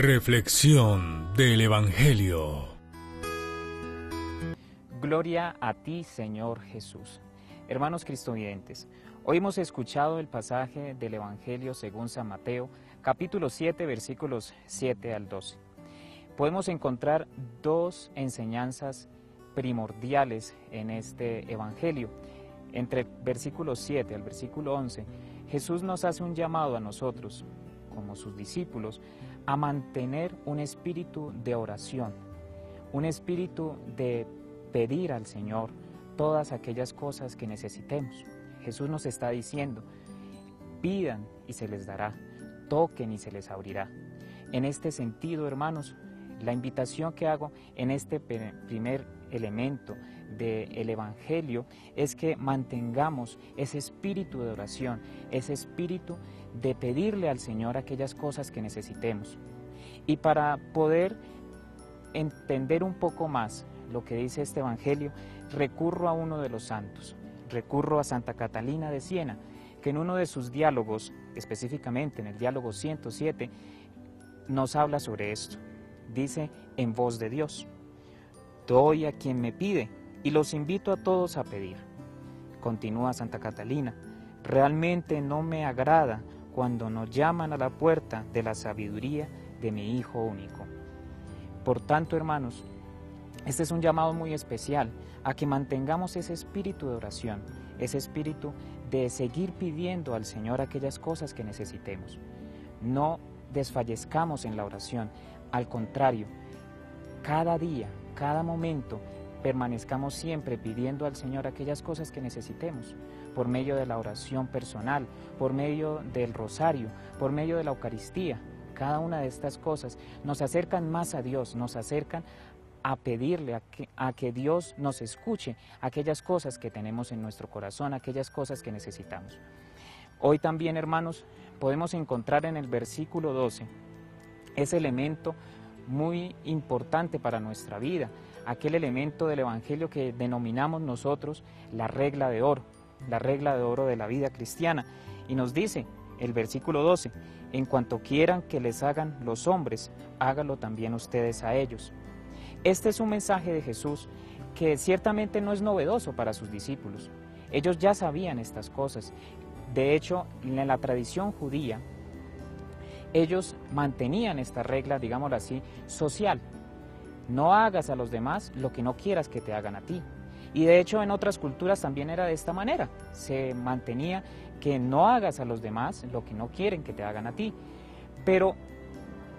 Reflexión del Evangelio. Gloria a ti, Señor Jesús. Hermanos cristovidentes, hoy hemos escuchado el pasaje del Evangelio según San Mateo, capítulo 7, versículos 7 al 12. Podemos encontrar dos enseñanzas primordiales en este Evangelio. Entre el versículo 7 al versículo 11, Jesús nos hace un llamado a nosotros, como sus discípulos, a mantener un espíritu de oración, un espíritu de pedir al Señor todas aquellas cosas que necesitemos. Jesús nos está diciendo, pidan y se les dará, toquen y se les abrirá. En este sentido, hermanos, la invitación que hago en este primer elemento del Evangelio es que mantengamos ese espíritu de oración, ese espíritu de pedirle al Señor aquellas cosas que necesitemos. Y para poder entender un poco más lo que dice este Evangelio, recurro a uno de los santos, recurro a Santa Catalina de Siena, que en uno de sus diálogos, específicamente en el diálogo 107, nos habla sobre esto. Dice en voz de Dios, doy a quien me pide y los invito a todos a pedir. Continúa Santa Catalina, realmente no me agrada cuando nos llaman a la puerta de la sabiduría de mi Hijo único. Por tanto, hermanos, este es un llamado muy especial a que mantengamos ese espíritu de oración, ese espíritu de seguir pidiendo al Señor aquellas cosas que necesitemos. No desfallezcamos en la oración, al contrario, cada día, cada momento, permanezcamos siempre pidiendo al Señor aquellas cosas que necesitemos, por medio de la oración personal, por medio del rosario, por medio de la Eucaristía. Cada una de estas cosas nos acercan más a Dios, nos acercan a pedirle a que, a que Dios nos escuche aquellas cosas que tenemos en nuestro corazón, aquellas cosas que necesitamos. Hoy también, hermanos, podemos encontrar en el versículo 12 ese elemento muy importante para nuestra vida, aquel elemento del Evangelio que denominamos nosotros la regla de oro, la regla de oro de la vida cristiana. Y nos dice el versículo 12, en cuanto quieran que les hagan los hombres, hágalo también ustedes a ellos. Este es un mensaje de Jesús que ciertamente no es novedoso para sus discípulos. Ellos ya sabían estas cosas. De hecho, en la tradición judía, ellos mantenían esta regla, digámoslo así, social. No hagas a los demás lo que no quieras que te hagan a ti. Y de hecho en otras culturas también era de esta manera. Se mantenía que no hagas a los demás lo que no quieren que te hagan a ti. Pero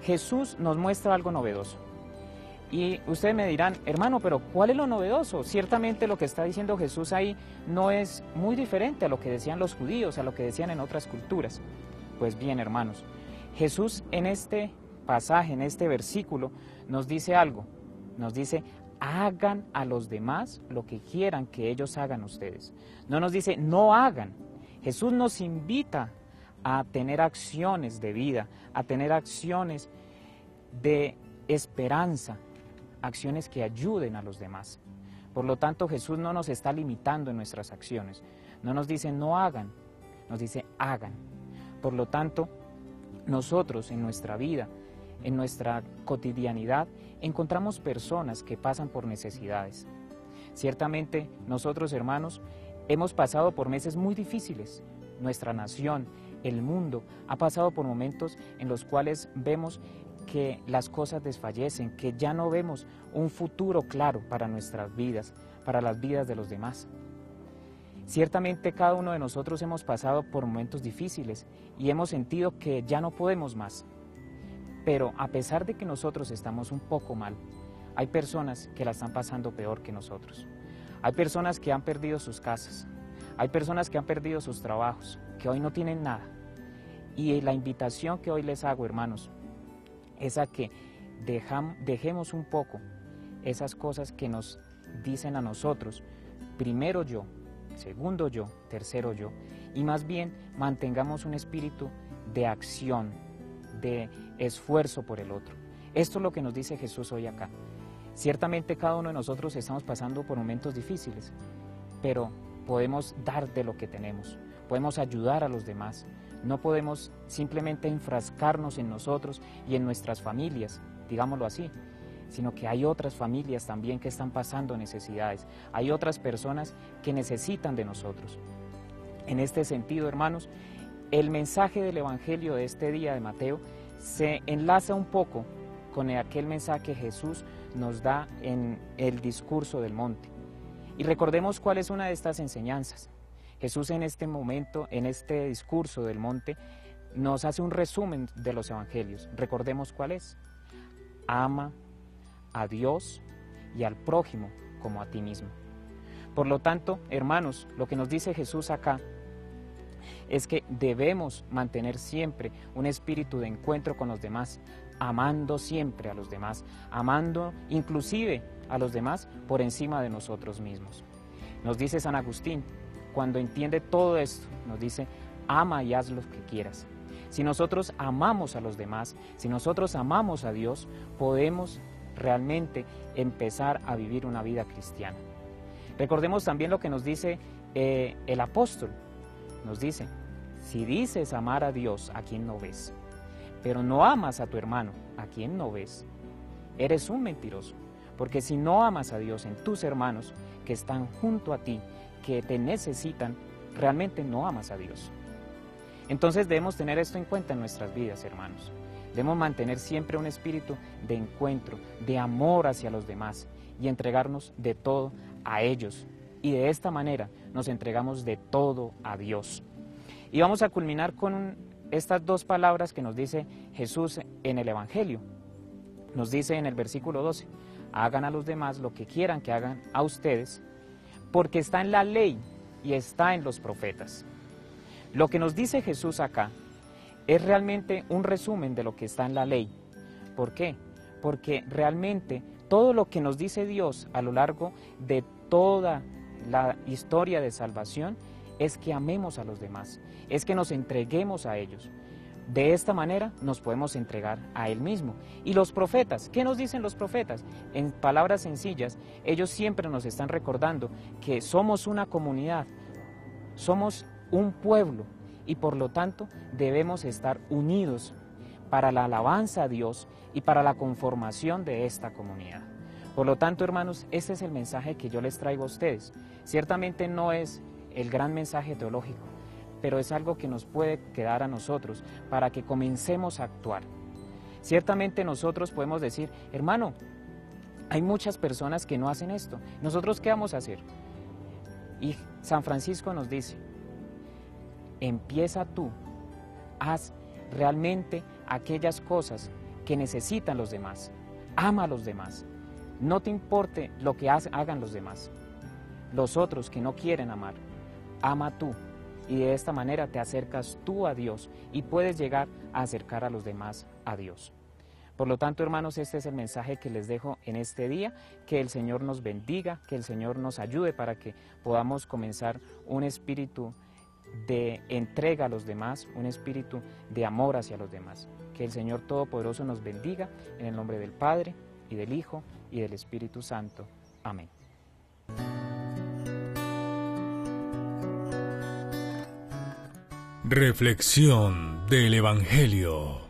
Jesús nos muestra algo novedoso. Y ustedes me dirán, hermano, pero ¿cuál es lo novedoso? Ciertamente lo que está diciendo Jesús ahí no es muy diferente a lo que decían los judíos, a lo que decían en otras culturas. Pues bien, hermanos, Jesús en este pasaje, en este versículo, nos dice algo. Nos dice, hagan a los demás lo que quieran que ellos hagan ustedes. No nos dice, no hagan. Jesús nos invita a tener acciones de vida, a tener acciones de esperanza, acciones que ayuden a los demás. Por lo tanto, Jesús no nos está limitando en nuestras acciones. No nos dice no hagan, nos dice hagan. Por lo tanto, nosotros en nuestra vida, en nuestra cotidianidad, encontramos personas que pasan por necesidades. Ciertamente, nosotros hermanos, hemos pasado por meses muy difíciles. Nuestra nación, el mundo, ha pasado por momentos en los cuales vemos que las cosas desfallecen, que ya no vemos un futuro claro para nuestras vidas, para las vidas de los demás. Ciertamente cada uno de nosotros hemos pasado por momentos difíciles y hemos sentido que ya no podemos más. Pero a pesar de que nosotros estamos un poco mal, hay personas que la están pasando peor que nosotros. Hay personas que han perdido sus casas, hay personas que han perdido sus trabajos, que hoy no tienen nada. Y la invitación que hoy les hago, hermanos, es a que dejemos un poco esas cosas que nos dicen a nosotros, primero yo, segundo yo, tercero yo, y más bien mantengamos un espíritu de acción, de esfuerzo por el otro. Esto es lo que nos dice Jesús hoy acá. Ciertamente cada uno de nosotros estamos pasando por momentos difíciles, pero podemos dar de lo que tenemos, podemos ayudar a los demás, No podemos simplemente enfrascarnos en nosotros y en nuestras familias, digámoslo así, sino que hay otras familias también que están pasando necesidades, hay otras personas que necesitan de nosotros. En este sentido, hermanos, el mensaje del Evangelio de este día de Mateo se enlaza un poco con aquel mensaje que Jesús nos da en el discurso del monte. Y recordemos cuál es una de estas enseñanzas. Jesús en este momento, en este discurso del monte, nos hace un resumen de los evangelios. Recordemos cuál es. Ama a Dios y al prójimo como a ti mismo. Por lo tanto, hermanos, lo que nos dice Jesús acá es que debemos mantener siempre un espíritu de encuentro con los demás, amando siempre a los demás, amando inclusive a los demás por encima de nosotros mismos. Nos dice San Agustín, cuando entiende todo esto, nos dice, ama y haz lo que quieras. Si nosotros amamos a los demás, si nosotros amamos a Dios, podemos realmente empezar a vivir una vida cristiana. Recordemos también lo que nos dice eh, el apóstol. Nos dice, si dices amar a Dios a quien no ves, pero no amas a tu hermano a quien no ves, eres un mentiroso. Porque si no amas a Dios en tus hermanos que están junto a ti, que te necesitan, realmente no amas a Dios. Entonces debemos tener esto en cuenta en nuestras vidas, hermanos. Debemos mantener siempre un espíritu de encuentro, de amor hacia los demás y entregarnos de todo a ellos. Y de esta manera nos entregamos de todo a Dios. Y vamos a culminar con estas dos palabras que nos dice Jesús en el Evangelio. Nos dice en el versículo 12, hagan a los demás lo que quieran que hagan a ustedes, porque está en la ley y está en los profetas. Lo que nos dice Jesús acá es realmente un resumen de lo que está en la ley. ¿Por qué? Porque realmente todo lo que nos dice Dios a lo largo de toda la historia de salvación es que amemos a los demás, es que nos entreguemos a ellos. De esta manera nos podemos entregar a Él mismo. Y los profetas, ¿qué nos dicen los profetas? En palabras sencillas, ellos siempre nos están recordando que somos una comunidad, somos un pueblo y por lo tanto debemos estar unidos para la alabanza a Dios y para la conformación de esta comunidad. Por lo tanto, hermanos, este es el mensaje que yo les traigo a ustedes. Ciertamente no es el gran mensaje teológico, pero es algo que nos puede quedar a nosotros para que comencemos a actuar. Ciertamente nosotros podemos decir, hermano, hay muchas personas que no hacen esto. ¿Nosotros qué vamos a hacer? Y San Francisco nos dice, empieza tú, haz realmente aquellas cosas que necesitan los demás, ama a los demás, no te importe lo que hagan los demás, los otros que no quieren amar, ama tú y de esta manera te acercas tú a Dios y puedes llegar a acercar a los demás a Dios. Por lo tanto, hermanos, este es el mensaje que les dejo en este día, que el Señor nos bendiga, que el Señor nos ayude para que podamos comenzar un espíritu de entrega a los demás, un espíritu de amor hacia los demás. Que el Señor Todopoderoso nos bendiga en el nombre del Padre y del Hijo y del Espíritu Santo. Amén. Reflexión del Evangelio.